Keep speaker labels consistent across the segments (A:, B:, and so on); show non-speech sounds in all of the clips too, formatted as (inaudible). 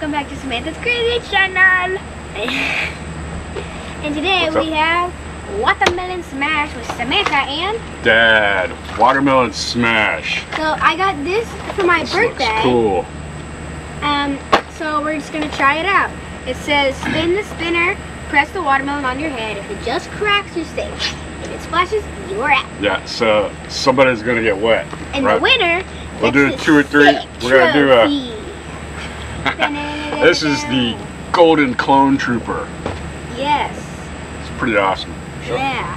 A: welcome back to Samantha's Crazy Channel. (laughs) and today
B: What's up?
A: we have watermelon smash with Samantha and
B: Dad, watermelon smash.
A: so I got this for my
B: This
A: birthday.
B: looks cool.
A: Um, so we're just gonna try it out. It says spin the spinner, press the watermelon on your head. If it just cracks, you stay. If it splashes, you're out.
B: Yeah, so somebody's gonna get wet.
A: And
B: right?
A: the winner
B: We'll do two or three. We're gonna do a-. (laughs) This is the Golden Clone Trooper.
A: Yes.
B: It's pretty awesome.
A: Yeah.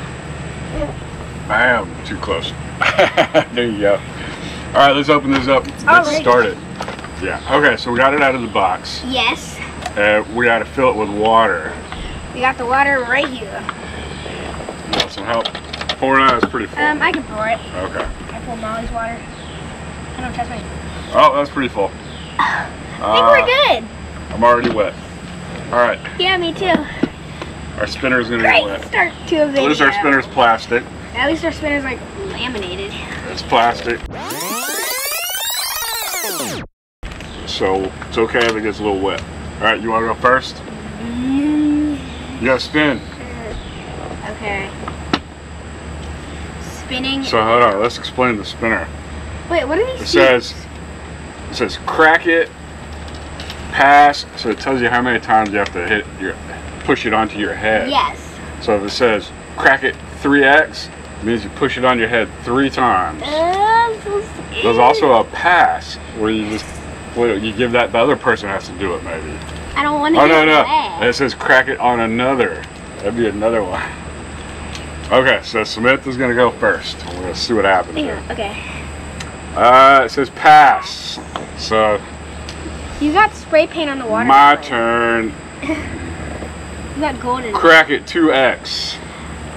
B: Bam, too close. (laughs) there you go. All right, let's open this up. Let's start it. Yeah. Okay, so we got it out of the box.
A: Yes.
B: Uh, we got to fill it with water.
A: We got the water right here.
B: You want some help? Pouring out is pretty full.
A: Um, I can pour it.
B: okay.
A: I pour Molly's water. I don't touch my.
B: Oh, that's pretty full. (laughs)
A: I think we're good.
B: I'm already wet. All right,
A: Yeah, me too.
B: our spinner's gonna get
A: Great
B: wet.
A: start to a
B: At
A: video.
B: least our spinner's plastic.
A: At least our spinner's like laminated.
B: It's plastic. So it's okay if it gets a little wet. All right, you want to go first?
A: Mm,
B: You got to spin.
A: okay. Spinning.
B: So hold on, let's explain the spinner.
A: Wait, what are these?
B: It says it says crack it, pass. So it tells you how many times you have to hit your push it onto your head.
A: Yes.
B: So if it says crack it 3x, it means you push it on your head three times.
A: Uh, so.
B: There's also a pass where you just well, you give that the other person has to do it maybe.
A: I don't want to
B: Oh no no!
A: wet.
B: It says crack it on another. That'd be another one. Okay, so Samantha's gonna go first. We're gonna see what happens
A: Yeah,
B: here.
A: Okay.
B: Uh, it says pass. So
A: You got spray paint on the water.
B: my turn.
A: You got gold in it.
B: Crack it 2x.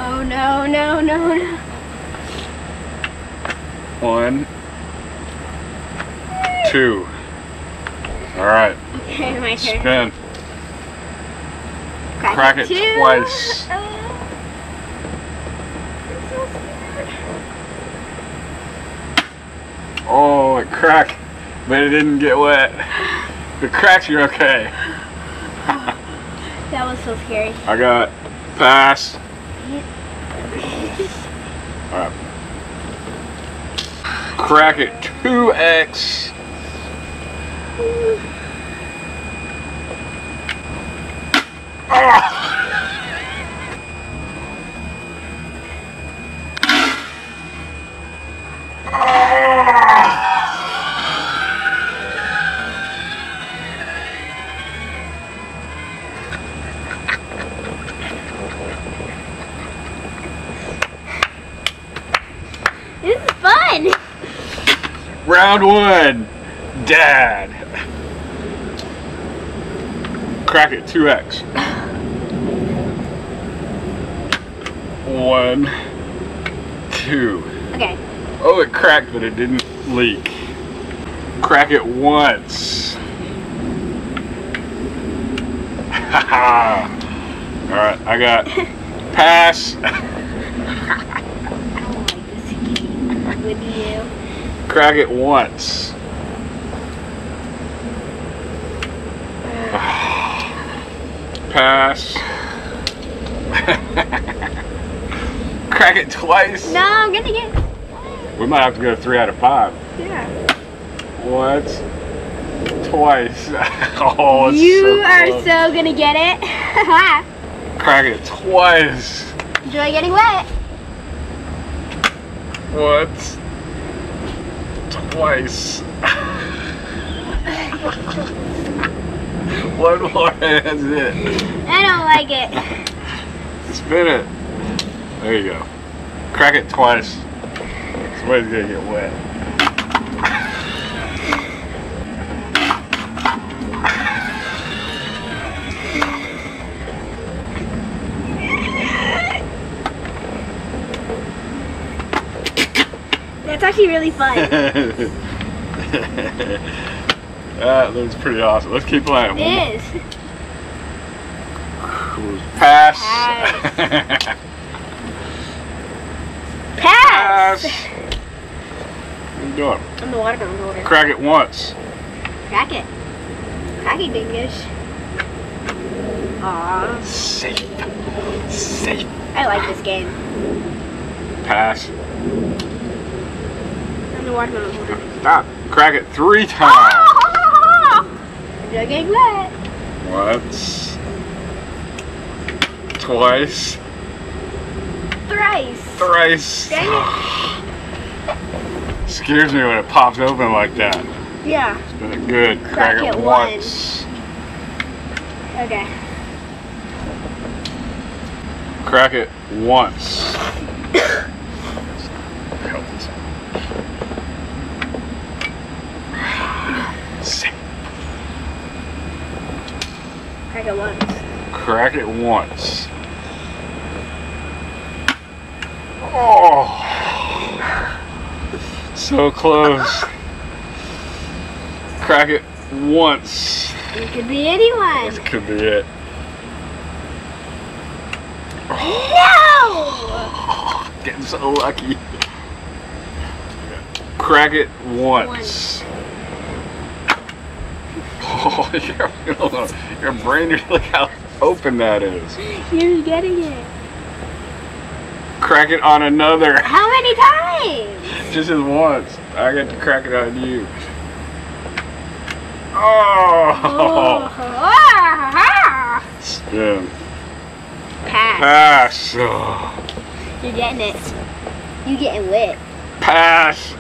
A: Oh no no no no.
B: One, two. All right,
A: Okay, my turn.
B: spin. Crack it
A: two.
B: twice. (laughs)
A: Oh, scared.
B: Oh, it cracked, but it didn't get wet. (laughs) The cracks are okay.
A: That was so scary.
B: I got pass. All right. Crack it 2x.
A: This ah! ah!
B: Round one, Dad. Crack it 2x. One, two.
A: Okay.
B: Oh, it cracked, but it didn't leak. Crack it once. All right, I got (laughs) pass.
A: I don't like this game with you.
B: Crack it once. (sighs) Pass. (laughs) Crack it twice.
A: No, I'm gonna get.
B: We might have to go three out of five.
A: Yeah.
B: Once. Twice. (laughs) oh, it's
A: You
B: so
A: are
B: close.
A: so gonna get it. (laughs)
B: Crack it twice.
A: Enjoy getting wet.
B: Once. Twice. (laughs) One more and (laughs) that's it.
A: I don't like it.
B: Spin it. There you go. Crack it twice. Somebody's gonna get wet.
A: Actually really fun. (laughs)
B: that looks pretty awesome. Let's keep playing.
A: it is.
B: Pass.
A: Pass.
B: Pass.
A: Pass.
B: What are you doing?
A: I'm the watermelon holder.
B: Crack it once.
A: Crack it. Cracky dingish. Aww.
B: Safe. Safe.
A: I like this game.
B: Pass.
A: The watermelon holder.
B: Stop. Crack it three times. (laughs)
A: Ah! Getting wet.
B: Once. Twice.
A: Thrice.
B: Thrice.
A: Dang it.
B: Scares me when it pops open like that.
A: Yeah.
B: But it good.
A: Crack it
B: once.
A: Okay.
B: Crack it once. (coughs) Help this. Safe.
A: Crack it once.
B: Crack it once. Oh. So close. Crack it once.
A: It could be anyone.
B: This could be it.
A: No!
B: Getting so lucky. Crack it once. Oh, (laughs) your, your brain, look how open that is.
A: You're getting it.
B: Crack it on another. (laughs)
A: How many times?
B: Just as once. I get to crack it on you. Oh!
A: Ah,
B: Spin. (laughs)
A: Pass.
B: Pass. Oh.
A: You're getting it. You getting wet.
B: Pass.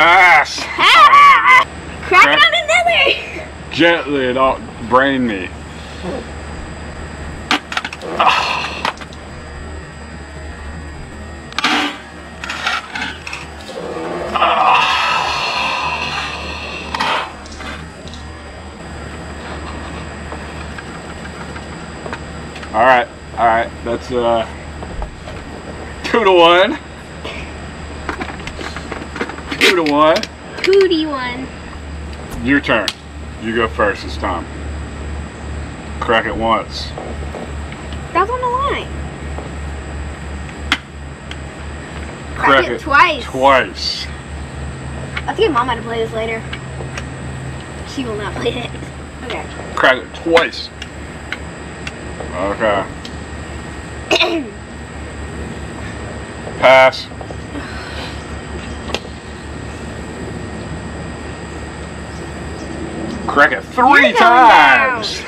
B: Pass.
A: Ah! (laughs) Crack it on another.
B: Gently, don't brain me. All right, all right. That's uh, two to one. Two to one.
A: Cootie one.
B: Your turn. You go first this time. Crack it once.
A: That's on the line.
B: Crack,
A: it twice.
B: Twice.
A: I think mom Mama to play this later. She will not (laughs) play it. Okay.
B: Crack it twice. Okay. (clears throat) Pass. Crack it 3
A: You're
B: times.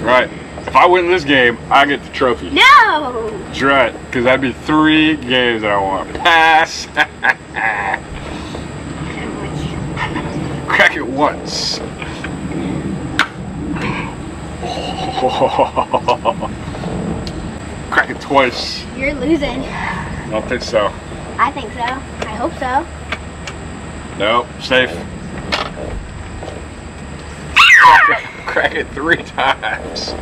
B: Right. If I win this game, I get the trophy.
A: No!
B: That's right, because that'd be three games that I want. Pass. Crack it once. Crack it twice.
A: You're losing.
B: I don't think so.
A: I think so. I hope so.
B: Nope, safe. Crack (laughs) it, crack it three times.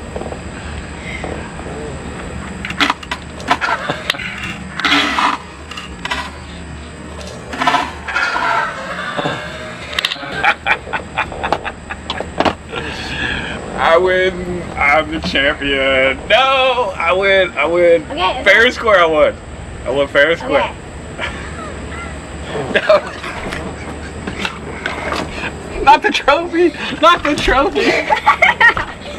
B: I win. I'm the champion. No, I win. I win.
A: Okay.
B: Fair and square. I won. I won fair and square.
A: Okay.
B: No. (laughs) (laughs) Not the trophy. Not the trophy.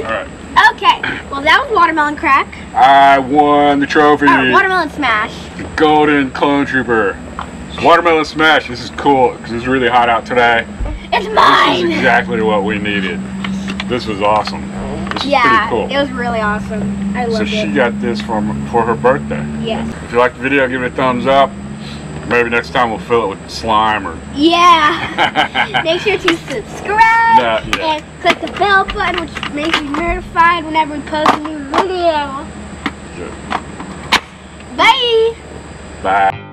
B: All right. (laughs)
A: Okay. Well, that was watermelon crack.
B: I won the trophy.
A: Or watermelon smash.
B: The Golden Clone Trooper. Watermelon Smash. This is cool because it's really hot out today.
A: It's mine.
B: This is exactly what we needed. This was awesome. This
A: Yeah,
B: pretty
A: it was really awesome. I loved
B: So
A: loved
B: she got this from for her birthday.
A: Yes.
B: If you like the video, give it a thumbs up. Maybe next time we'll fill it with slime or.
A: Yeah. (laughs) Make sure to subscribe
B: Yeah, yeah.
A: and click the bell button, which makes you notified whenever we post a new video. Bye.
B: Bye.